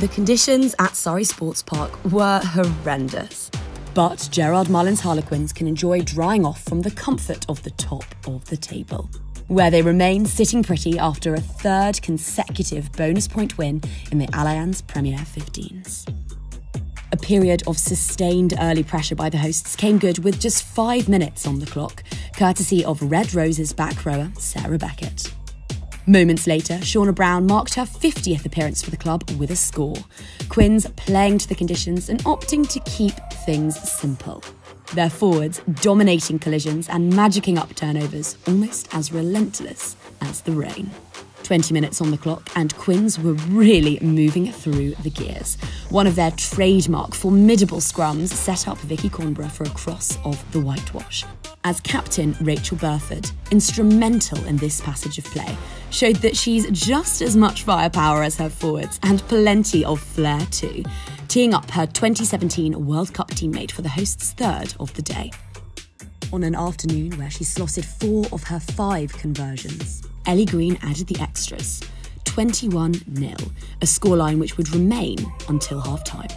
The conditions at Surrey Sports Park were horrendous. But Gerard Mullen's Harlequins can enjoy drying off from the comfort of the top of the table, where they remain sitting pretty after a third consecutive bonus point win in the Allianz Premier 15s. A period of sustained early pressure by the hosts came good with just five minutes on the clock, courtesy of Red Roses back rower Sarah Beckett. Moments later, Shauna Brown marked her 50th appearance for the club with a score. Quins playing to the conditions and opting to keep things simple. Their forwards dominating collisions and magicking up turnovers almost as relentless as the rain. 20 minutes on the clock, and Quins were really moving through the gears. One of their trademark formidable scrums set up Vickii Cornborough for a cross of the whitewash. As captain, Rachel Burford, instrumental in this passage of play, showed that she's just as much firepower as her forwards and plenty of flair too, teeing up her 2017 World Cup teammate for the hosts' third of the day. On an afternoon where she slotted four of her five conversions, Ellie Green added the extras 21 0, a scoreline which would remain until half time.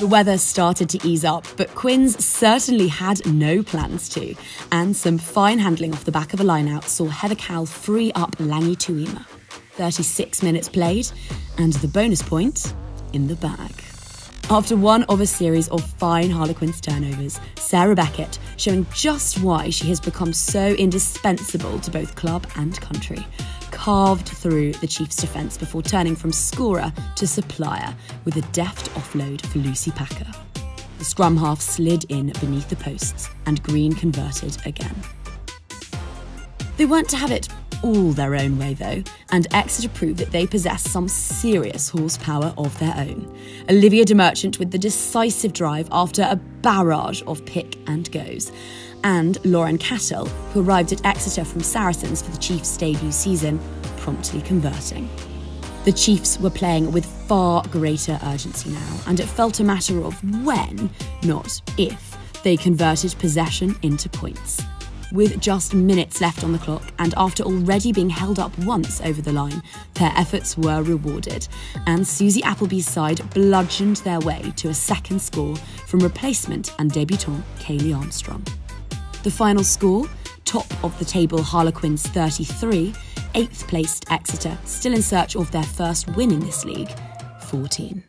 The weather started to ease up, but Quins certainly had no plans to, and some fine handling off the back of a lineout saw Heather Cal free up Lagi Tuima. 36 minutes played, and the bonus point in the bag. After one of a series of fine Harlequins turnovers, Sarah Beckett showing just why she has become so indispensable to both club and country, carved through the Chiefs' defence before turning from scorer to supplier with a deft offload for Lucy Packer. The scrum half slid in beneath the posts, and Green converted again. They weren't to have it all their own way, though, and Exeter proved that they possess some serious horsepower of their own. Olivia de Merchant with the decisive drive after a barrage of pick and goes, and Lauren Cattell, who arrived at Exeter from Saracens for the Chiefs' debut season, promptly converting. The Chiefs were playing with far greater urgency now, and it felt a matter of when, not if, they converted possession into points. With just minutes left on the clock, and after already being held up once over the line, their efforts were rewarded, and Susie Appleby's side bludgeoned their way to a second score from replacement and debutant Kaylee Armstrong. The final score top of the table Harlequins 33, eighth placed Exeter, still in search of their first win in this league, 14.